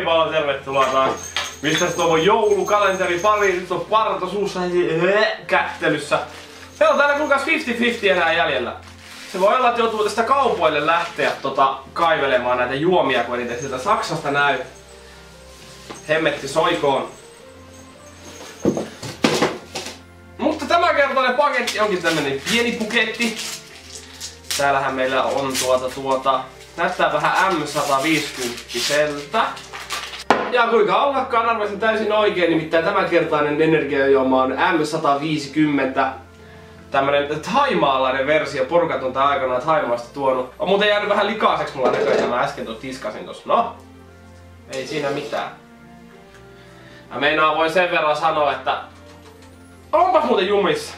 Oikein paljon tervetuloa taas. Mistä tuo joulukalenteri pari, nyt on parto suussa kättelyssä. Meillä on täällä kuinka 50-50 enää jäljellä. Se voi olla, että joutuu tästä kaupoille lähteä tota, kaivelemaan näitä juomia, kun niitä sieltä Saksasta näy. Hemmetti soikoon. Mutta tämä kertainen paketti onkin tämmönen pieni puketti. Täällähän meillä on tuota tuota, näyttää vähän M150 ja kuinka ollakaan arvasin täysin oikein, nimittäin tämänkertainen energiajuoma on M150 tämmönen thaimaalainen versio, porukat on tää aikanaan Thaimaasta tuonut. On muuten jäänyt vähän likaiseksi mulla näköjään, mä äsken tuon tiskasin tossa. No, ei siinä mitään. Mä meinaan voin sen verran sanoa, että onpas muuten jumissa.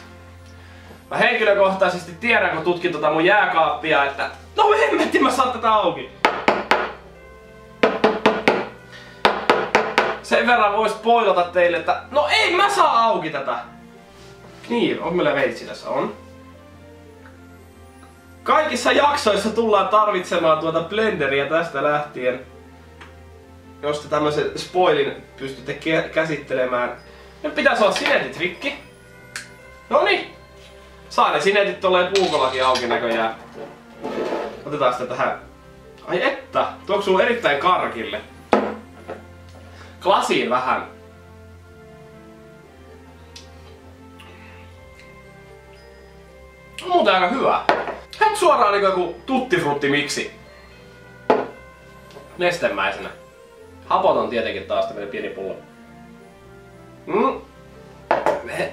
Mä henkilökohtaisesti tiedän, kun tutkin tota mun jääkaappia, että no hemmetti mä saan tätä auki. Sen verran vois spoilata teille, että no ei mä saa auki tätä. Niin, on meillä veitsi tässä on. Kaikissa jaksoissa tullaan tarvitsemaan tuota blenderia tästä lähtien. Jos te tämmöisen spoilin pystytte käsittelemään. Nyt pitäisi olla sinetit rikki. No niin. Saa ne sinetit tolleen puukollakin auki näköjään. Otetaan sitä tähän. Ai että, tuoksuu erittäin karkille. Klasiin vähän muuten aika hyvä. Hän suoraan niinku joku tuttifrutti miksi. Nestemäisenä. Hapoton tietenkin taas tämmönen pieni pullo. Mm.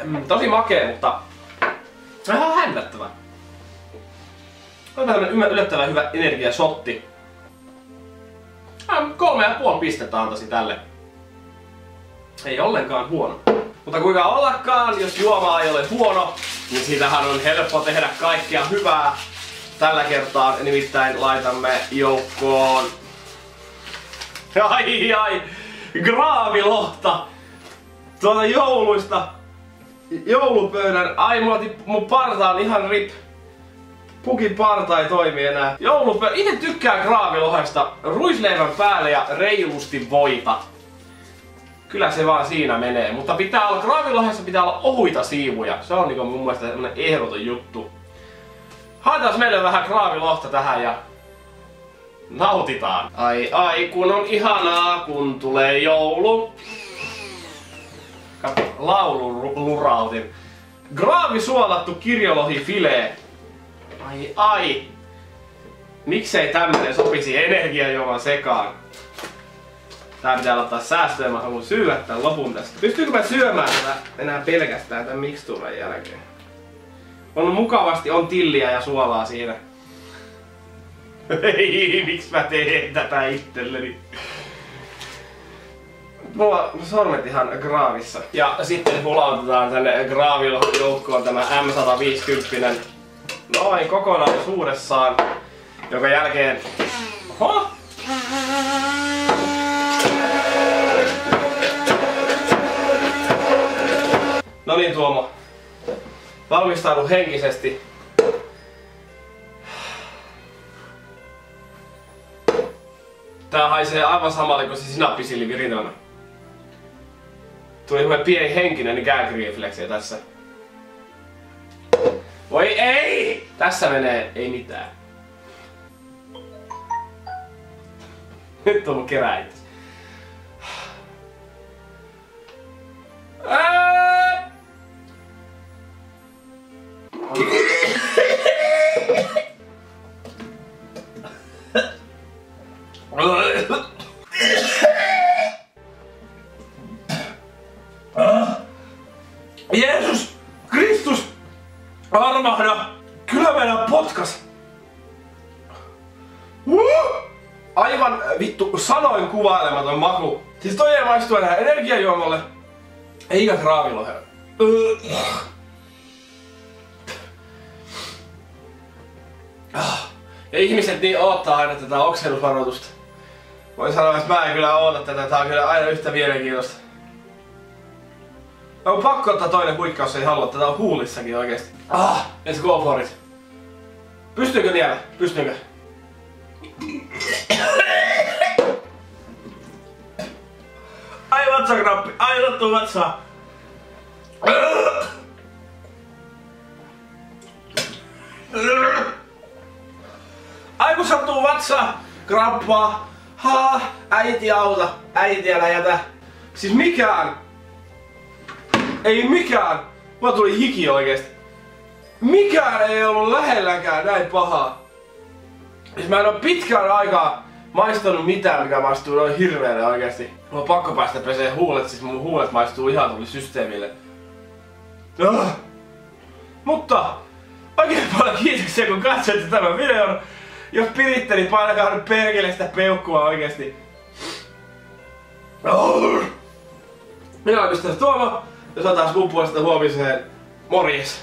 mm tosi makea, mutta vähän hämmättävä. On tämmönen yllättävän hyvä energiasotti. Kolme ja puoli pistettä antaisin tälle. Ei ollenkaan huono. Mutta kuinka ollakaan, jos juoma ei ole huono, niin siitähän on helppo tehdä kaikkia hyvää. Tällä kertaa nimittäin laitamme joukkoon... Ai ai! Graavilohta! Tuota jouluista joulupöydän. Ai mulla tippu, mun parta on ihan rip. Pukin parta ei toimi enää. Joulupöydän. Itse tykkää graavilohesta. Ruisleivän päälle ja reilusti voita kyllä se vaan siinä menee. Mutta pitää olla, graavilohessa pitää olla ohuita siivuja. Se on niinku mun mielestä semmonen ehdoton juttu. Haetaan meille vähän graavilohta tähän ja nautitaan. Ai ai kun on ihanaa kun tulee joulu. Kato, laulu lurautin. Graavisuolattu kirjolohi filee. Ai ai. Miksei tämmönen sopisi energiajuoman sekaan? Tää pitää ottaa säästöä, mä haluan syödä tän lopun tästä. Pystyykö mä syömään tätä enää pelkästään tän mikstuuran jälkeen? On mukavasti, on tilliä ja suolaa siinä. Ei, miksi mä teen tätä itselleni? Mulla on sormet ihan graavissa. Ja sitten pulautetaan tänne graavijoukkoon tämä M150 noin kokonaisuudessaan. Joka jälkeen... Oho! No niin Tuomo. Valmistaudu henkisesti. Tää haisee aivan samalle kuin se sinappisilli virinona. Tuli ihan pieni henkinen gag refleksi tässä. Voi ei! Tässä menee ei mitään. Nyt on mun Jeesus! Kristus! Armahda! Kyllä meidän potkas! Aivan vittu sanoin kuvailematon maku. Siis toi ei maistu enää energiajuomalle. Eikä kraavilohelle. Ja ihmiset niin odottaa aina tätä oksellusvaroitusta. Voin sanoa, että mä en kyllä oota tätä, tää on kyllä aina yhtä mielenkiintoista. On pakko ottaa toinen huikkaus, ei halua, tätä on huulissakin oikeesti. Ah, let's go for it. Pystyykö vielä? Pystyykö? Vatsakrappi. Ai sattuu vatsaa. Ai kun sattuu vatsaa. Krappaa. Ha, äiti auta. Äiti älä jätä. Siis mikään. Ei mikään. Mulla tuli hiki oikeesti. Mikään ei ollut lähelläkään näin pahaa. Siis mä en oo pitkään aikaa maistanut mitään, mikä maistuu noin hirveelle oikeesti. Mulla on pakko päästä pesee huulet, siis mun huulet maistuu ihan tuli systeemille. Ah. Mutta oikein paljon kiitoksia kun katsoitte tämän videon. Jos piditte, niin painakaa nyt perkele sitä peukkua oikeesti. Minä olen Mr. Tuomo, ja saataas mun puolesta huomiseen. Morjes!